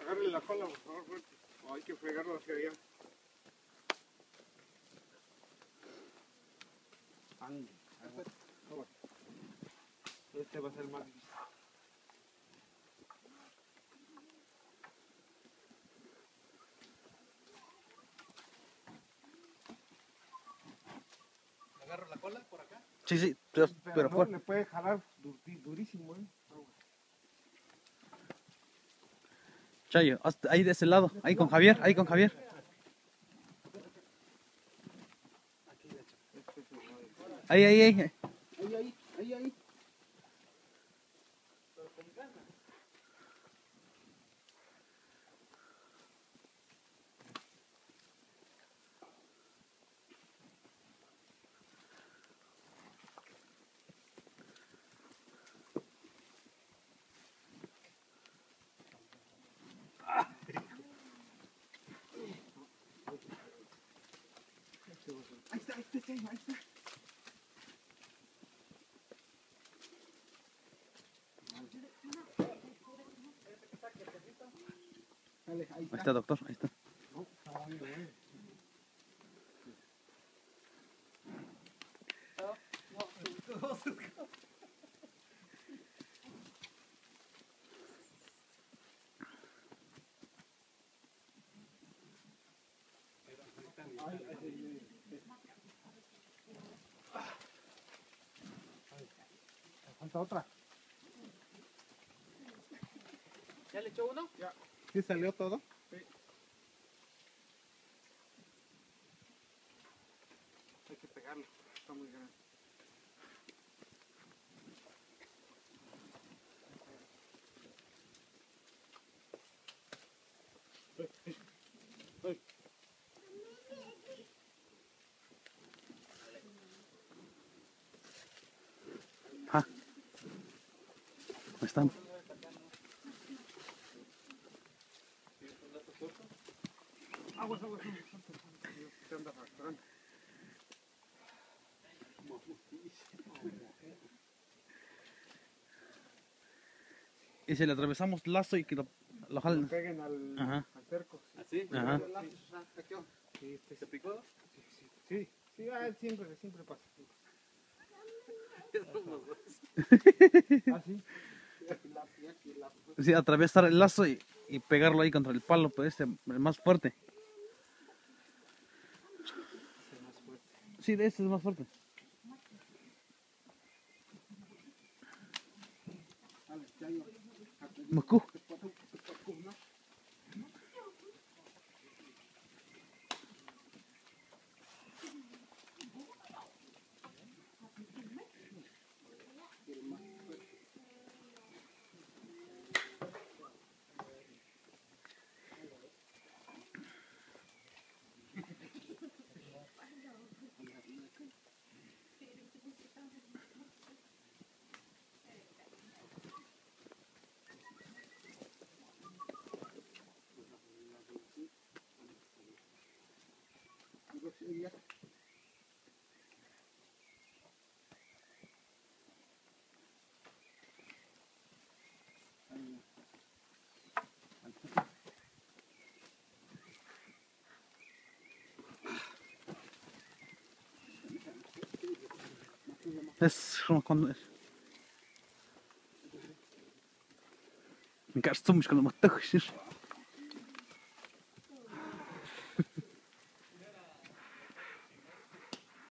Agarre la cola, por favor, fuerte. O hay que fregarlo hacia allá. Ande. Este va a ser más difícil. Agarro la cola por acá. Sí, sí, pero, pero no, le puede jalar durísimo, ¿eh? Chayo, ahí de ese lado, ahí con Javier, ahí con Javier. Ahí, ahí, ahí. Ahí, ahí, ahí, ahí. Ahí está, ahí está, doctor, ahí está. Otra. ¿Ya le echó uno? ¿Sí salió todo? Sí. Hay que pegarlo, está muy grande. Están. Aguas, aguas, aguas. Se anda arrastrando. Y si le atravesamos lazo y que lo, lo jalen. peguen al, Ajá. al cerco. ¿Así? Ajá. Sí, este, ¿Se picó? sí, sí, sí, sí, ah, siempre, siempre pasa. Ah, sí. Atravesar el lazo y, pegarlo ahí contra el palo, pues ese, el más fuerte. Sí, de ese es más fuerte. sono con... Мне кажется, сумочка намотала, слышишь?